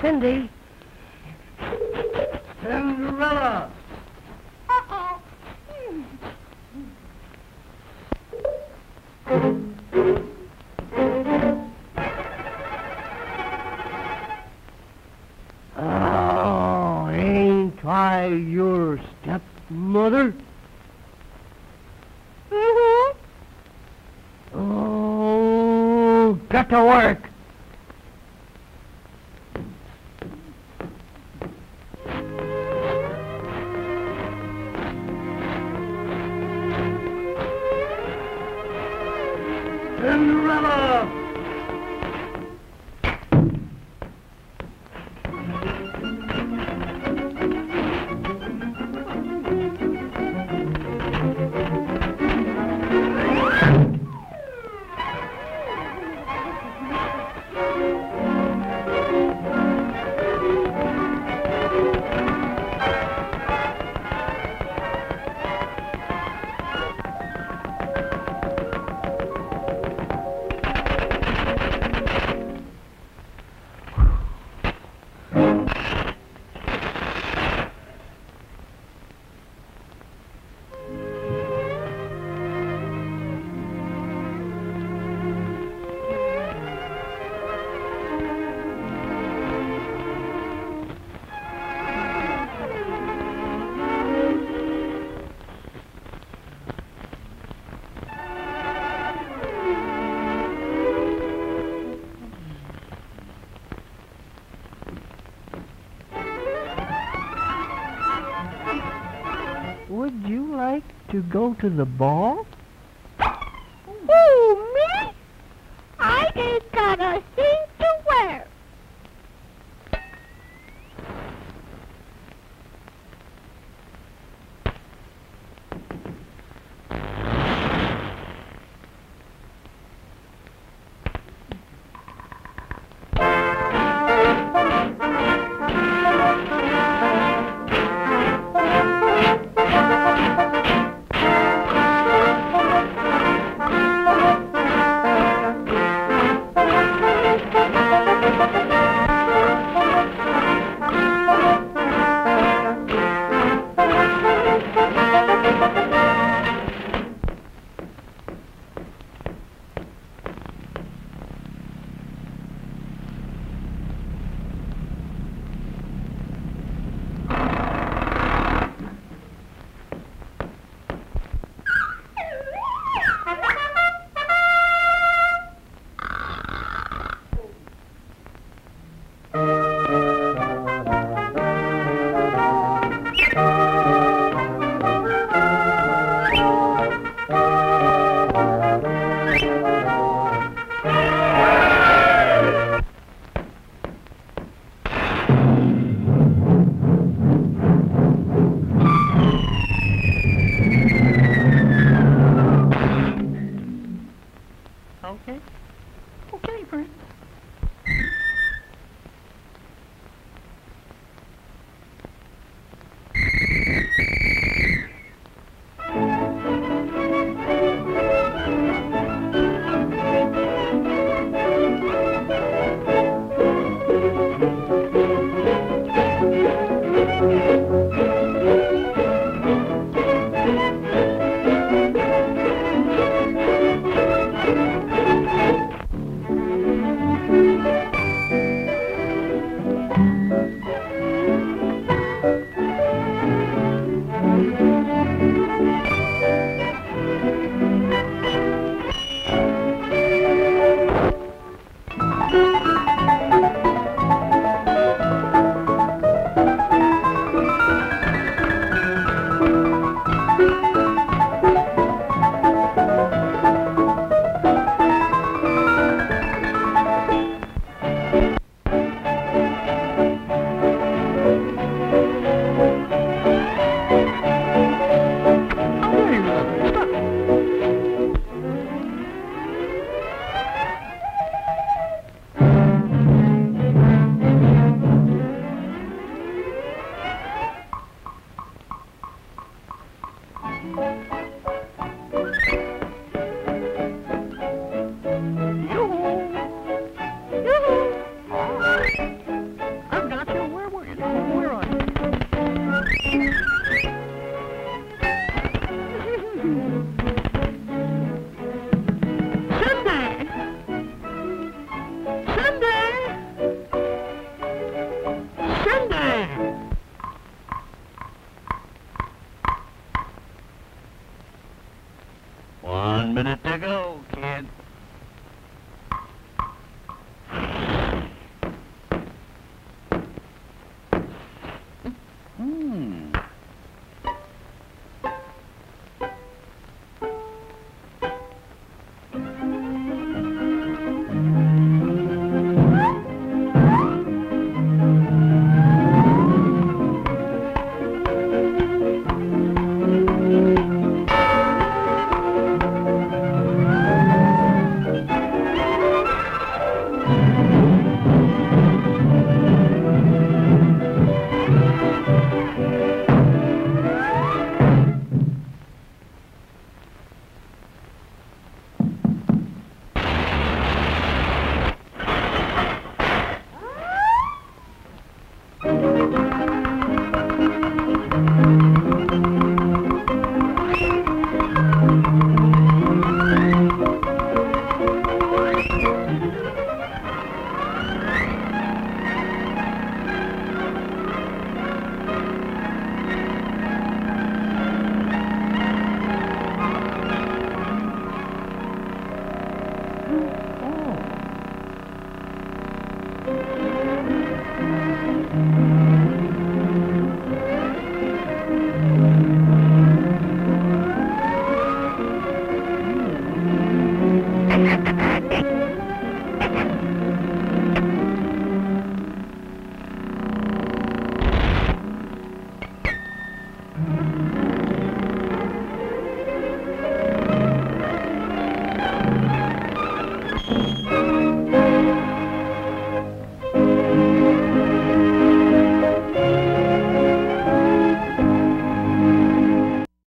Hey, Cindy. Cinderella! Oh, ain't I your stepmother? Mm-hmm. Oh, get to work. Cinderella! would you like to go to the ball? Oh me? I ain't got a One minute to go.